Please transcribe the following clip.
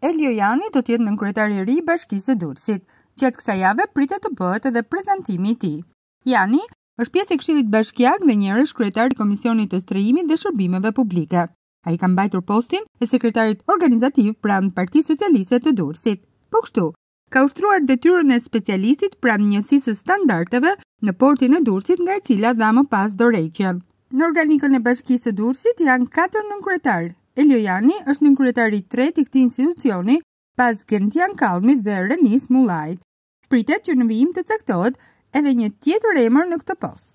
Elio Jani do të jetë nënkryetari i ri i Bashkisë të Durrësit. Gjatë kësaj jave pritet të bëhet edhe prezantimi i tij. Jani është pjesë e Këshillit Bashkiak dhe njëherësh kryetar i Komisionit të Strehimit dhe Shërbimeve Publike. Ai ka mbajtur postin e sekretarit organizativ pranë Partisë Socialiste të Durrësit. Po kështu, ka ushtruar detyrën e specialistit pranë njësisë së standardeve në portin e Durrësit nga e cila dha më pas dorëheqjen. Në organikën e Bashkisë së Durrësit janë katër nënkryetarë. Elio Jani është nënkryetari i tretë i këtij institucioni pas Gentian Kallmit dhe Renis Mullajt. Pritet që në vijim të caktohet edhe një tjetër emër në këtë post.